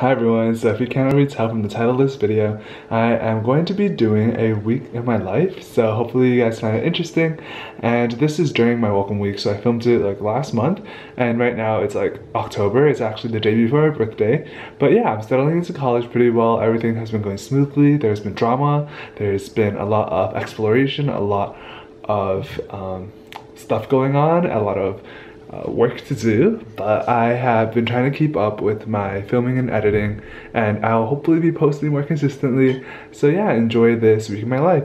Hi everyone, so if you can't already tell from the title of this video, I am going to be doing a week in my life, so hopefully you guys find it interesting. And this is during my welcome week, so I filmed it like last month, and right now it's like October, it's actually the day before my birthday. But yeah, I'm settling into college pretty well, everything has been going smoothly, there's been drama, there's been a lot of exploration, a lot of um, stuff going on, a lot of uh, work to do, but I have been trying to keep up with my filming and editing, and I'll hopefully be posting more consistently. So yeah, enjoy this week of my life.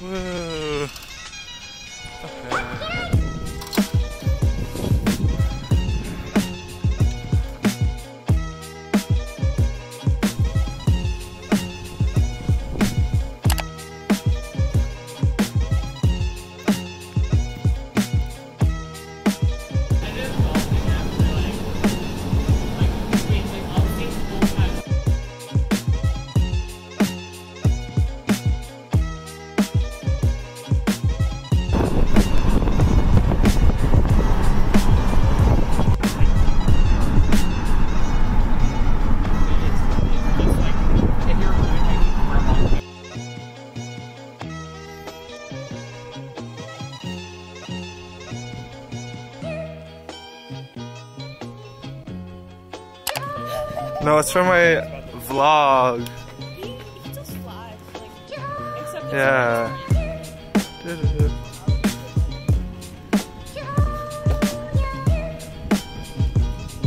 Whoa. Okay. No, it's for my vlog. Yeah.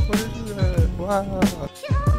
What is that? Wow.